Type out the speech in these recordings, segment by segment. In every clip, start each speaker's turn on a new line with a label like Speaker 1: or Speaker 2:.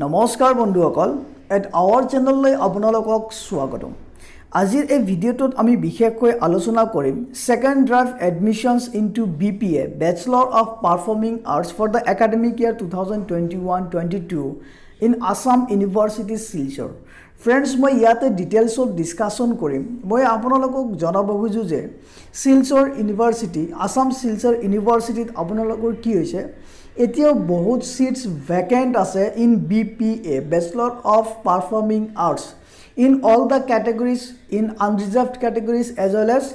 Speaker 1: নমস্কাৰ বন্ধুসকল at hour চেনেললৈ আপোনালোকক স্বাগতম। আজিৰ এই ভিডিঅ'টোত আমি বিশেষকৈ আলোচনা কৰিম second draft admissions into B P A bachelor of performing arts for the academic year two thousand twenty one twenty two in Assam university Silchar friends মই ইয়াতে ডিটেইলছত ডিছকাশ্যন কৰিম। মই আপোনালোকক জনাব খোজোঁ যে শিলচৰ ইউনিভাৰ্চিটি আছাম শিলচৰ ইউনিভাৰ্চিটিত আপোনালোকৰ কি হৈছে? এতিয়াও বহুত ছিটছ ভেকেণ্ট আছে in B P A bachelor of performing arts in all the categories in unreserved categories as well as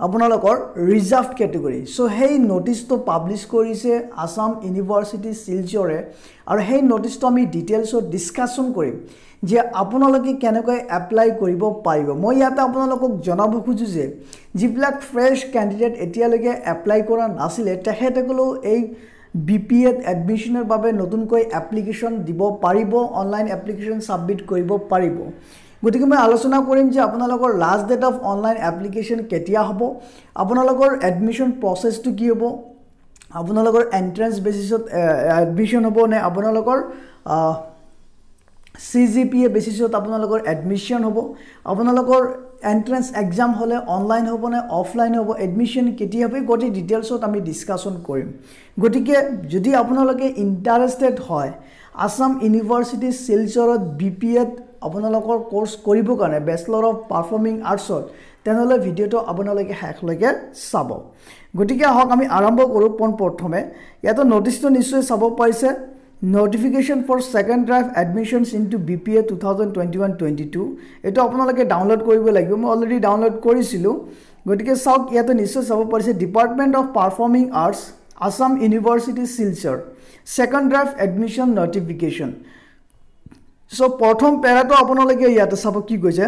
Speaker 1: আপোনালোকৰ ৰিজাৰ্ভ কেটেগৰী চ' সেই নটিচটো পাব্লিছ কৰিছে আছাম ইউনিভাৰ্চিটি শিলচৰে আৰু সেই নটিচটো আমি ডিটেইলছত ডিছকাশ্যন কৰিম যে আপোনালোকে কেনেকৈ এপ্লাই কৰিব পাৰিব। মই ইয়াতে আপোনালোকক জনাব খোজোঁ যে যিবিলাক ফ্ৰেছ কেণ্ডিডেট এতিয়ালৈকে এপ্লাই কৰা নাছিলে তেখেতসকলেও এই বি পি এত এডমিশ্যনৰ বাবে নতুনকৈ এপ্লিকেশ্যন দিব পাৰিব অনলাইন এপ্লিকেশ্যন ছাবমিট কৰিব পাৰিব। গতিকে মই আলোচনা কৰিম যে আপোনালোকৰ last date of online application কেতিয়া হ'ব আপোনালোকৰ এডমিশ্যন প্ৰচেছটো কি হ'ব আপোনালোকৰ এণ্ট্ৰেঞ্চ বেচিছত এডমিশ্যন হ'ব নে আপোনালোকৰ চি জি পি এ বেচিছত আপোনালোকৰ এডমিশ্যন হ'ব আপোনালোকৰ এণ্ট্ৰেঞ্চ এক্সাম হ'লে অনলাইন হ'ব নে অফলাইন হ'ব এডমিশ্যন কেতিয়া হ'ব গোটেই ডিটেইলছত আমি ডিছকাশ্যন কৰিম। গতিকে যদি আপোনালোকে ইণ্টাৰেষ্টেড হয় আছাম ইউনিভাৰ্চিটি শিলচৰত বি পি এত আপোনালোকৰ কৰ্চ কৰিবৰ কাৰণে বেচেলৰ অফ পাৰফৰ্মিং আৰ্টছত তেনেহ'লে ভিডিঅ'টো আপোনালোকে শেষলৈকে চাব। গতিকে আহক আমি আৰম্ভ কৰোঁ পোনপ্ৰথমে ইয়াতে নটিচটো নিশ্চয় চাব পাৰিছে। Notification for second drive admissions into B P A two thousand twenty one twenty two এইটো আপোনালোকে ডাউনলোড কৰিব লাগিব। মই অলৰেডি ডাউনলোড কৰিছিলোঁ। গতিকে চাওক ইয়াতে নিশ্চয় চাব পাৰিছে department of performing arts Assam university Silchar second drive admission notification so' প্ৰথম পেৰাটো আপোনালোকে ইয়াতে চাব কি কৈছে?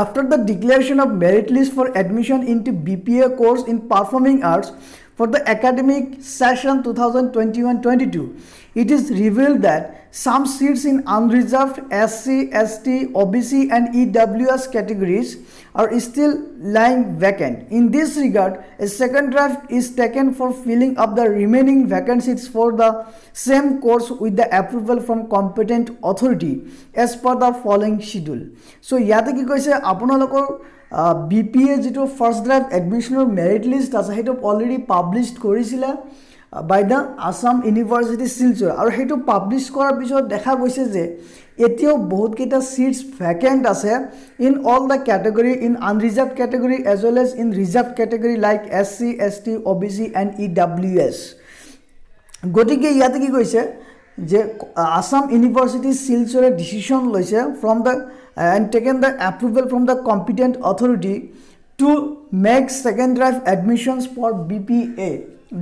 Speaker 1: After the declaration of merit list for admission into B P A course in performing arts for the academic session 2021-22 it is revealed that some seats in unreserved sc st obc and ews categories are still lying vacant in this regard a second draft is taken for filling up the remaining vacant seats for the same course with the approval from competent authority as per the following schedule so কি কৈছে আপোনালোকৰ B P A যিটো first drive এডমিশ্যনৰ merit list আছে সেইটো already publish কৰিছিলে by the Assam university Silchar আৰু সেইটো পাব্লিছ কৰাৰ পিছত দেখা গৈছে যে এতিয়াও বহুতকেইটা ছিটছ ভেকেণ্ট আছে in all the category in unreserve category as well as in reserve category like S C S T O' B C and E W S গতিকে ইয়াতে কি কৈছে? যে আছাম ইউনিভাৰ্চিটি শিলচৰে ডিচিশ্যন লৈছে from the end taken the approval from the competent authority to make second drive admissions for B P A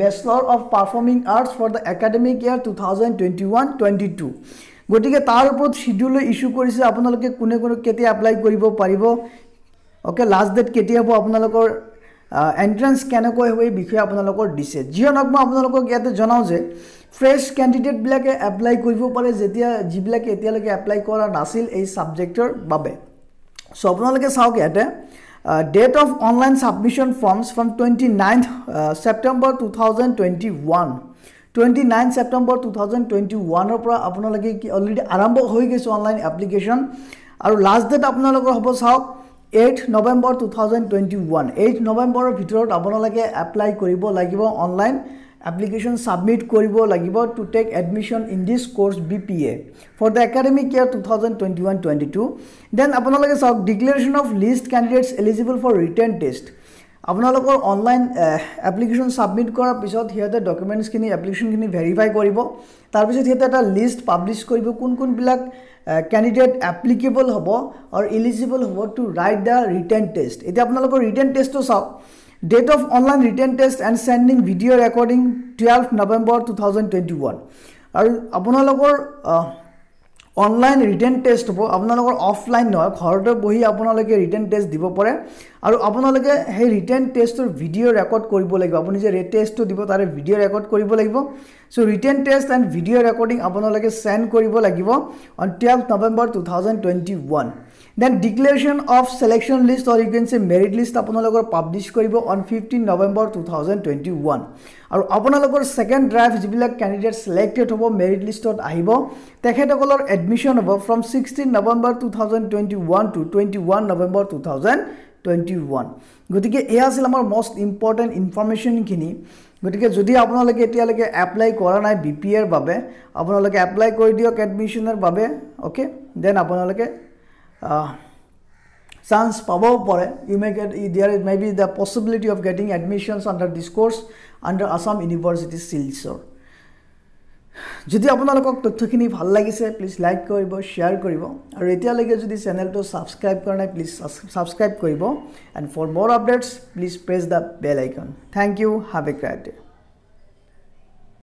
Speaker 1: bachelor of performing arts for the academic year two thousand twenty one twenty two গতিকে তাৰ ওপৰত schedule issue কৰিছে। আপোনালোকে কোনে কোনে কেতিয়া apply কৰিব পাৰিব? অ'কে লাষ্ট ডেট কেতিয়া হ'ব আপোনালোকৰ এণ্ট্ৰেঞ্চ কেনেকৈ হ'ব এই বিষয়ে আপোনালোকৰ দিছে। নহওক মই আপোনালোকক ইয়াতে জনাওঁ যে ফ্ৰেছ কেণ্ডিডেটবিলাকে এপ্লাই কৰিব পাৰে যেতিয়া যিবিলাকে এতিয়ালৈকে এপ্লাই কৰা নাছিল এই ছাবজেক্টৰ বাবে। চ' আপোনালোকে চাওক ইয়াতে date of online submission forms from twenty ninth September two thousand twenty one twenty nine September two thousand twenty ওৱানৰ পৰা আপোনালোকে অলৰেডি আৰম্ভ হৈ গৈছে অনলাইন এপ্লিকেশ্যন আৰু লাষ্ট ডেট আপোনালোকৰ হ'ব চাওক eight November two thousand twenty one eight নৱেম্বৰৰ ভিতৰত আপোনালোকে এপ্লাই কৰিব লাগিব অনলাইন এপ্লিকেশ্যন ছাবমিট কৰিব লাগিব to take admission in this course B P A for the academic year two thousand twenty one twenty two then আপোনালোকে চাওক declaration of list candidates eligible for written test আপোনালোকৰ online application submit কৰাৰ পিছত সিহঁতে ডকুমেণ্টছখিনি এপ্লিকেশ্যনখিনি verify কৰিব। তাৰপিছত সিহঁতে এটা লিষ্ট পাব্লিছ কৰিব কোন কোনবিলাক কেণ্ডিডেট এপ্লিকেবল হ'ব আৰু ইলিজিবল হ'ব to write the written test এতিয়া আপোনালোকৰ ৰিটাৰ্ণ টেষ্টটো চাওক। Date of online written test and sending video' recording twelve November two thousand twenty one আৰু আপোনালোকৰ অনলাইন ৰিটাৰ্ণ টেষ্ট হ'ব আপোনালোকৰ অফলাইন নহয় ঘৰতে বহি আপোনালোকে ৰিটাৰ্ণ টেষ্ট দিব পাৰে। আৰু আপোনালোকে সেই ৰিটাৰ্ণ টেষ্টৰ ভিডিঅ' ৰেকৰ্ড কৰিব লাগিব। আপুনি যে টেষ্টটো দিব তাৰে ভিডিঅ' ৰেকৰ্ড কৰিব লাগিব। So' return test and video' recording আপোনালোকে চেণ্ড কৰিব লাগিব on twelve November two thousand twenty one then declaration of selection list or you can say merit list আপোনালোকৰ পাব্লিছ কৰিব on fifteen November two thousand twenty one আৰু আপোনালোকৰ second drive যিবিলাক candidate selected হ'ব merit লিষ্টত আহিব তেখেতসকলৰ admission হ'ব from sixteen November two thousand twenty one to twenty one November two thousand twenty one গতিকে এয়া আছিল আমাৰ মষ্ট ইম্পৰ্টেণ্ট ইনফৰ্মেশ্যনখিনি গতিকে যদি আপোনালোকে এতিয়ালৈকে এপ্লাই কৰা নাই বি পি এৰ বাবে আপোনালোকে এপ্লাই কৰি দিয়ক এডমিশ্যনৰ বাবে অ'কে দেন আপোনালোকে চান্স পাবও পাৰে you may get there may be the possibility of getting admissions under this course under Assam university Silchar যদি আপোনালোকক তথ্যখিনি ভাল লাগিছে প্লিজ লাইক কৰিব শ্বেয়াৰ কৰিব আৰু এতিয়ালৈকে যদি চেনেলটো ছাবস্ক্ৰাইব কৰা নাই প্লিজ ছাবস্ক্ৰাইব কৰিব and for more updates please press the bell icon thank you have a great day